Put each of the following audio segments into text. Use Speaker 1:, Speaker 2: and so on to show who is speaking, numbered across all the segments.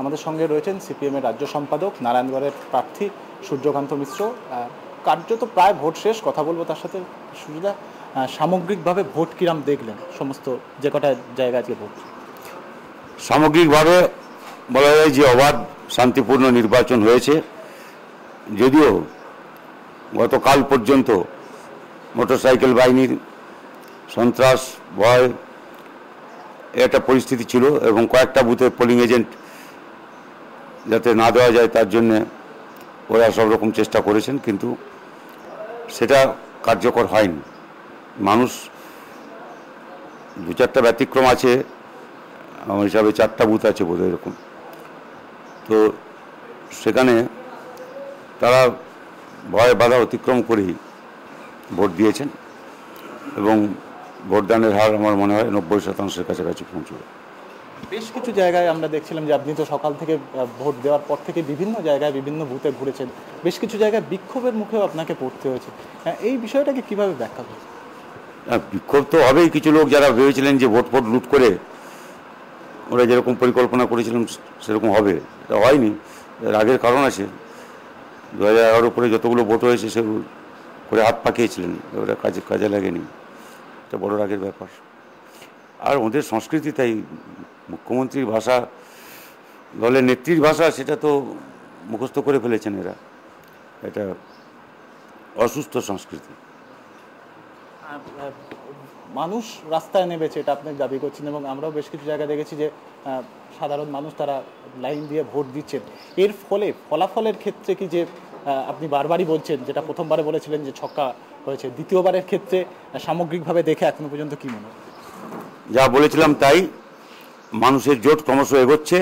Speaker 1: আমাদের সঙ্গে রয়েছেন সিপিএমের রাজ্য সম্পাদক, নারায়ণগড়ের প্রার্থী সূর্যকান্ত মিশ্র। কার্যত প্রায় ভোট শেষ, কথা বলব তার সাথে সুবিধা সামগ্রিকভাবে ভোট কিরাম দেখলেন, সমস্ত যে কটা জায়গা আজকে ভোট?
Speaker 2: সামগ্রিকভাবে বলা যায় যে অবাধ, শান্তিপূর্ণ নির্বাচন হয়েছে। যদিও গতকাল পর্যন্ত মোটরসাইকেল বাহিনীর সন্ত্রাস, ভয়, একটা পরিস্থিতি ছিল এবং কয়েকটা বুথে পোলিং এজেন্ট যাতে না দেওয়া যায় তার জন্যে ওরা সব রকম চেষ্টা করেছেন, কিন্তু সেটা কার্যকর হয়নি। মানুষ দু চারটা ব্যতিক্রম আছে, আমার হিসাবে চারটা বুথ আছে বোধহয় এরকম। তো সেখানে তারা ভয় বাধা অতিক্রম করেই ভোট দিয়েছেন এবং ভোটদানের হার আমার মনে হয় নব্বই শতাংশের কাছাকাছি পৌঁছবে।
Speaker 1: বেশ কিছু জায়গায় আমরা দেখছিলাম যে আপনি তো সকাল থেকে ভোট দেওয়ার পর থেকে বিভিন্ন জায়গায় বিভিন্ন বুথে ঘুরেছেন। বেশ কিছু জায়গায় বিক্ষোভের মুখেও আপনাকে পড়তে হয়েছে। হ্যাঁ, এই বিষয়টাকে কীভাবে ব্যাখ্যা করবেন
Speaker 2: হ্যাঁ, বিক্ষোভ তো হবেই। কিছু লোক যারা ভেবেছিলেন যে ভোট ফোট লুট করে ওরা যেরকম পরিকল্পনা করেছিলেন সেরকম হবে। এটা হয়নি। রাগের কারণ আছে। দু হাজার এগারো পরে যতগুলো ভোট হয়েছে সেগুলো করে হাত পাকিয়েছিলেন। ওরা কাজে কাজে লাগেনি। এটা বড় রাগের ব্যাপার। আর ওদের সংস্কৃতি তাই মুখ্যমন্ত্রীর ভাষা দলের নেত্রীর ভাষা সেটা তো মুখস্থ করে ফেলেছেন এরা। এটা অসুস্থ সংস্কৃতি।
Speaker 1: মানুষ রাস্তায় নেমেছে এটা আপনি দাবি করছেন এবং আমরাও বেশ কিছু জায়গায় দেখেছি যে সাধারণ মানুষ তারা লাইন দিয়ে ভোট দিচ্ছেন। এর ফলে ফলাফলের ক্ষেত্রে কি যে আপনি বারবারই বলছেন যেটা প্রথমবারে বলেছিলেন যে ছক্কা হয়েছে দ্বিতীয়বারের ক্ষেত্রে সামগ্রিকভাবে দেখে এখনও পর্যন্ত কি মনে হয়?
Speaker 2: যা বলেছিলাম তাই মানুষের জোট ক্রমশ এগোচ্ছে।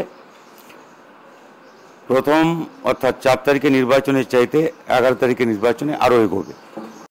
Speaker 2: প্রথম অর্থাৎ চার তারিখে নির্বাচনের চাইতে এগারো তারিখে নির্বাচনে আরও এগোবে।